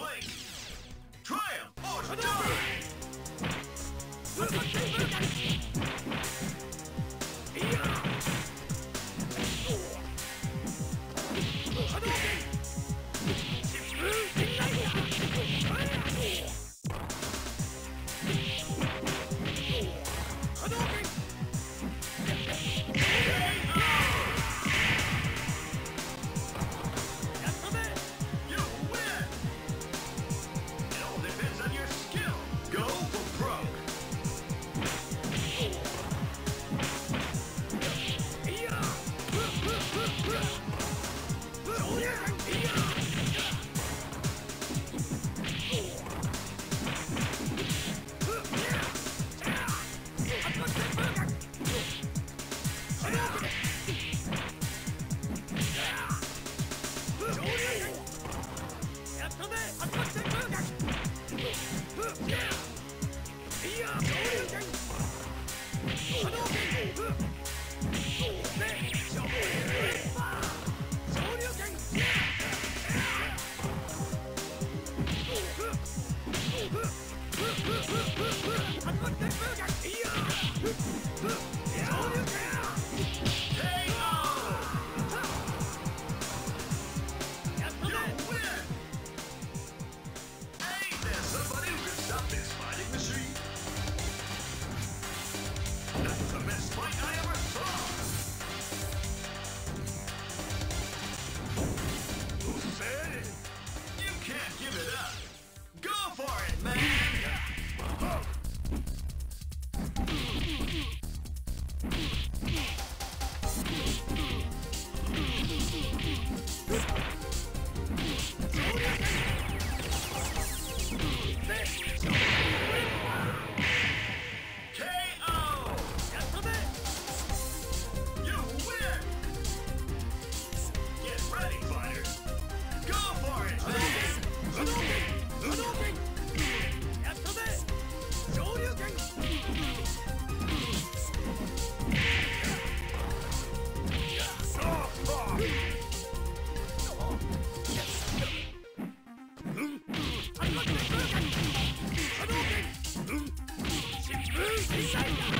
Blink! Triumph! Force! KO!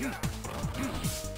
Yeah.